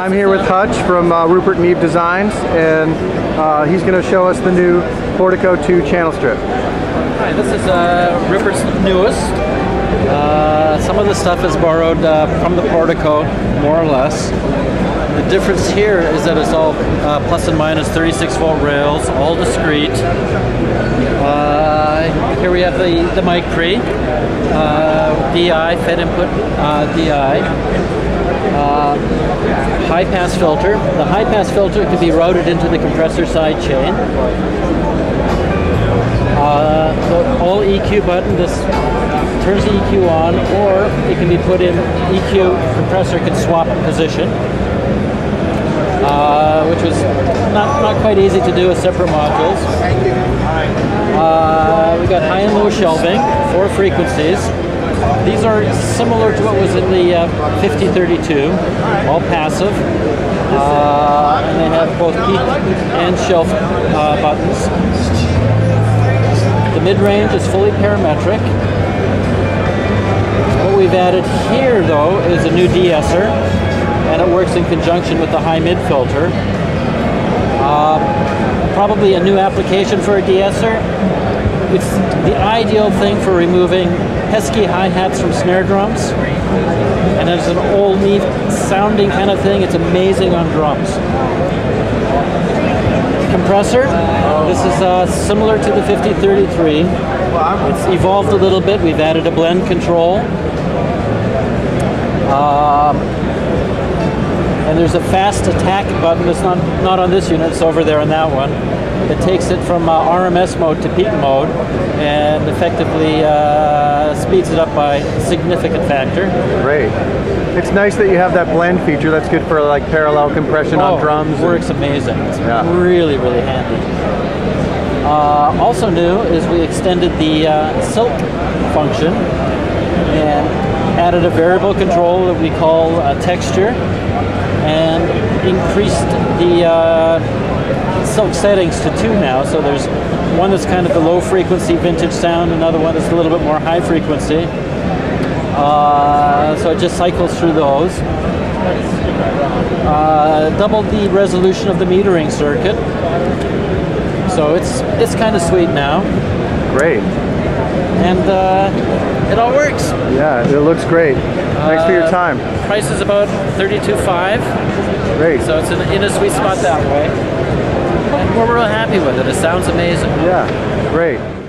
I'm here with Hutch from uh, Rupert Neve Designs, and uh, he's going to show us the new Portico 2 channel strip. Hi, this is uh, Rupert's newest. Uh, some of the stuff is borrowed uh, from the Portico, more or less. The difference here is that it's all uh, plus and minus 36 volt rails, all discrete. Uh, here we have the, the mic pre, uh, DI, FET input DI. Uh, high pass filter. The high pass filter can be routed into the compressor side chain. Uh, the all EQ button, this turns the EQ on, or it can be put in EQ compressor can swap position, uh, which was not, not quite easy to do with separate modules. Uh, we got high and low shelving, four frequencies. These are similar to what was in the uh, 5032, all passive. Uh, and they have both peak and shelf uh, buttons. The mid-range is fully parametric. What we've added here, though, is a new de-esser, and it works in conjunction with the high-mid filter. Uh, probably a new application for a de-esser. It's the ideal thing for removing pesky hi-hats from snare drums. And it's an old, neat sounding kind of thing. It's amazing on drums. Compressor. This is uh, similar to the 5033. It's evolved a little bit. We've added a blend control. Uh, there's a fast attack button that's not, not on this unit, it's over there on that one. It takes it from uh, RMS mode to peak mode and effectively uh, speeds it up by a significant factor. Great. It's nice that you have that blend feature. That's good for like parallel compression oh, on drums. works amazing. It's yeah. really, really handy. Uh, also new is we extended the uh, silk function and added a variable control that we call uh, texture and increased the uh, silk settings to two now. So there's one that's kind of the low frequency vintage sound, another one that's a little bit more high frequency. Uh, so it just cycles through those. Uh, doubled the resolution of the metering circuit. So it's it's kind of sweet now. Great. And uh, it all works. Yeah, it looks great. Thanks for your uh, time. Price is about 32.5. Great. So it's in, in a sweet spot that way. And we're real happy with it. It sounds amazing. Yeah, great.